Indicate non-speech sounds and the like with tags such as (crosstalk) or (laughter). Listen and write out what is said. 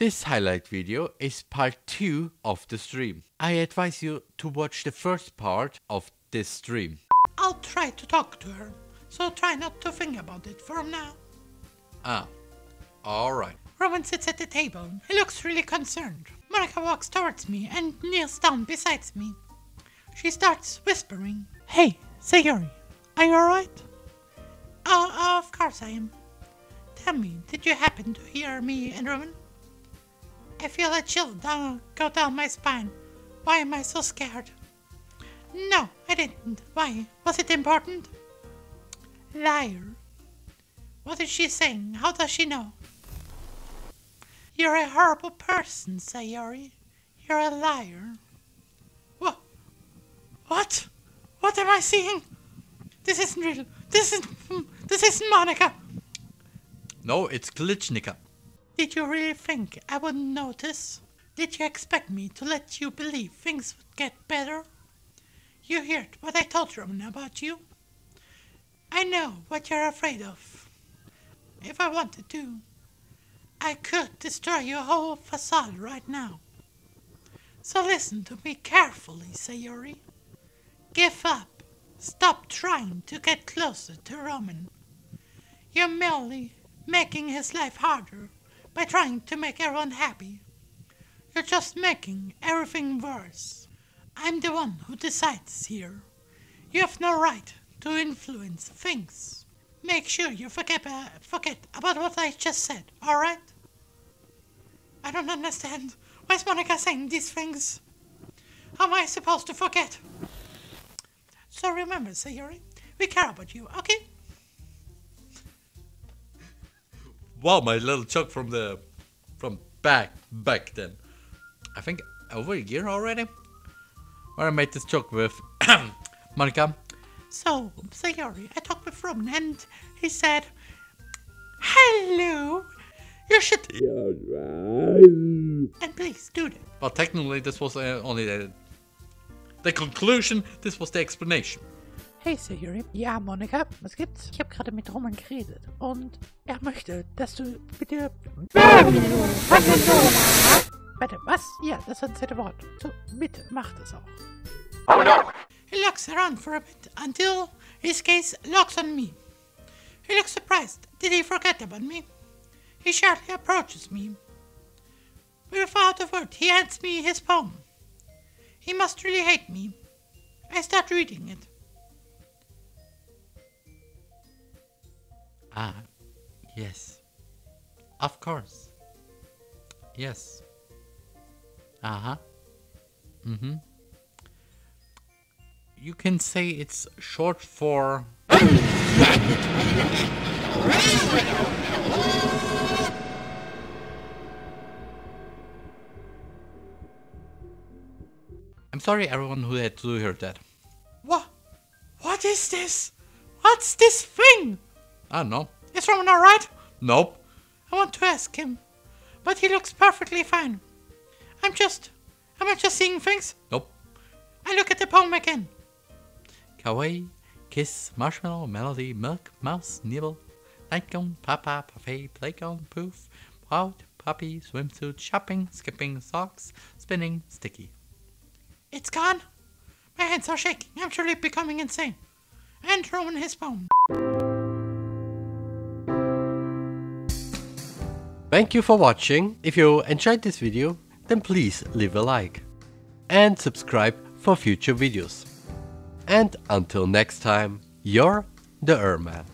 This highlight video is part 2 of the stream. I advise you to watch the first part of this stream. I'll try to talk to her, so try not to think about it from now. Ah, alright. Roman sits at the table. He looks really concerned. Monika walks towards me and kneels down beside me. She starts whispering. Hey, Sayori, are you alright? Oh, of course I am. Tell me, did you happen to hear me and Roman? I feel a chill down, go down my spine. Why am I so scared? No, I didn't. Why? Was it important? Liar. What is she saying? How does she know? You're a horrible person, Sayori. You're a liar. What? What? What am I seeing? This isn't real. This isn't. Hmm, this isn't Monika. No, it's Glitchnika. Did you really think I wouldn't notice? Did you expect me to let you believe things would get better? You heard what I told Roman about you. I know what you're afraid of. If I wanted to, I could destroy your whole facade right now. So listen to me carefully, Sayori. Give up. Stop trying to get closer to Roman. You're merely making his life harder by trying to make everyone happy. You're just making everything worse. I'm the one who decides here. You have no right to influence things. Make sure you forget, uh, forget about what I just said, alright? I don't understand. Why is Monika saying these things? How am I supposed to forget? So remember, Sayori, we care about you, okay? Wow, my little joke from the from back back then. I think over a year already. Where I made this joke with (coughs) Monika. So, Sayori, I talked with Roman and he said, Hello, you should. And please do that. Well, technically, this was uh, only the the conclusion. This was the explanation. Hey Sayori. Ja, Monika, was gibt's? Ich habe gerade mit Roman geredet und er möchte, dass du bitte... Warte, was? Ja, das ist ein zweite Wort. So, bitte, mach das auch. Oh no! He looks around for a bit until his gaze locks on me. He looks surprised. Did he forget about me? He sharply approaches me. Without a word, he hands me his poem. He must really hate me. I start reading it. Ah, yes. Of course. Yes. Uh huh. Mm hmm. You can say it's short for. I'm sorry, everyone who had to hear that. What? What is this? What's this thing? I don't know. Is Roman alright? Nope. I want to ask him, but he looks perfectly fine. I'm just. Am I just seeing things? Nope. I look at the poem again. Kawaii, kiss, marshmallow, melody, milk, mouse, nibble, nightgown, papa, parfait, playground, poof, wild, puppy, swimsuit, shopping, skipping, socks, spinning, sticky. It's gone. My hands are shaking. I'm truly becoming insane. And Roman his poem. Thank you for watching. If you enjoyed this video, then please leave a like. And subscribe for future videos. And until next time, you're the R-Man.